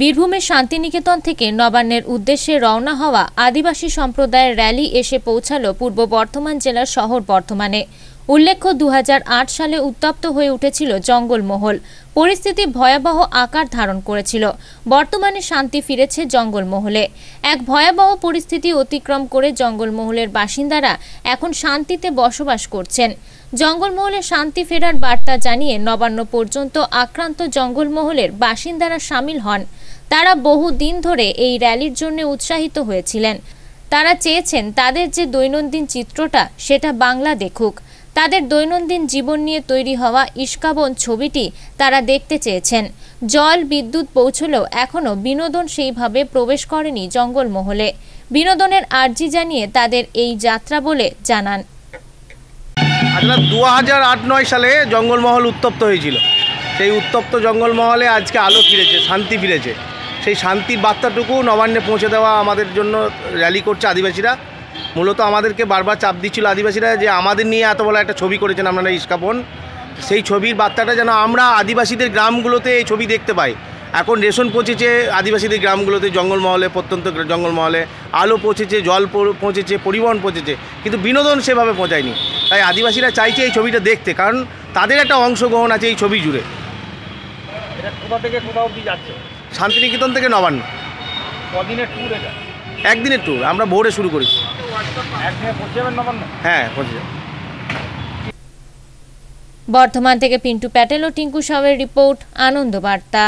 বীরভূমের শান্তিনিকেতন থেকে নবান্নের উদ্দেশ্যে রওনা হওয়া আদিবাসী সম্প্রদায়ের র্যালি এসে পৌঁছালো পূর্ব বর্ধমান জেলার শহর বর্ধমানে। উল্লেখ্য দু হাজার আট সালে উত্তপ্ত হয়ে উঠেছিল জঙ্গলমহল। পরিস্থিতি ভয়াবহ আকার ধারণ করেছিল। বর্তমানে শান্তি ফিরেছে জঙ্গলমহলে। এক ভয়াবহ পরিস্থিতি অতিক্রম করে জঙ্গলমহলের বাসিন্দারা এখন শান্তিতে বসবাস করছেন। জঙ্গলমহলে শান্তি ফেরার বার্তা জানিয়ে নবান্ন পর্যন্ত আক্রান্ত জঙ্গলমহলের বাসিন্দারা সামিল হন। তারা বহু দিন ধরে এই র্যালির জন্য উৎসাহিত হয়েছিলেন। তারা চেয়েছেন তাদের যে দৈনন্দিন চিত্রটা, সেটা বাংলা দেখুক। তাদের দৈনন্দিন জীবন নিয়ে তৈরি হওয়া ইস্কাবন ছবিটি তারা দেখতে চেয়েছেন। জল, বিদ্যুৎ পৌঁছলেও এখনও বিনোদন সেইভাবে প্রবেশ করেনি জঙ্গলমহলে। বিনোদনের আর্জি জানিয়ে তাদের এই যাত্রা বলে জানান। আসলে দু হাজার আট নয় সালে জঙ্গলমহল উত্তপ্ত হয়েছিল। সেই উত্তপ্ত জঙ্গলমহলে আজকে আলো ফিরেছে, শান্তি ফিরেছে। সেই শান্তির বার্তাটুকু নবান্নে পৌঁছে দেওয়া আমাদের জন্য র্যালি করছে আদিবাসীরা। মূলত আমাদেরকে বারবার চাপ দিচ্ছিল আদিবাসীরা যে আমাদের নিয়ে এত বড় একটা ছবি করেছেন আপনারা ইস্কাপন সেই ছবির বার্তাটা যেন আমরা আদিবাসীদের গ্রামগুলোতে এই ছবি দেখতে পাই। এখন রেশন পৌঁছেছে আদিবাসীদের গ্রামগুলোতে, জঙ্গলমহলে, প্রত্যন্ত জঙ্গলমহলে, আলো পৌঁছেছে, জল পৌঁছেছে, পরিবহন পৌঁছেছে, কিন্তু বিনোদন সেভাবে পৌঁছায়নি। তাই আদিবাসীরা চাইছে এই ছবিটা দেখতে, কারণ তাদের একটা অংশগ্রহণ আছে এই ছবি জুড়ে। কোথা থেকে কোথা অবধি যাচ্ছে? শান্তিনিকেতন থেকে নবান্ন। কদিনের ট্যুর এটা? একদিনের ট্যুর আমরা ভোরে শুরু করি হ্যাঁ পৌঁছে হ্যাঁ বর্ধমান থেকে পিন্টু প্যাটেল ও টিঙ্কু সাহের রিপোর্ট আনন্দ বার্তা।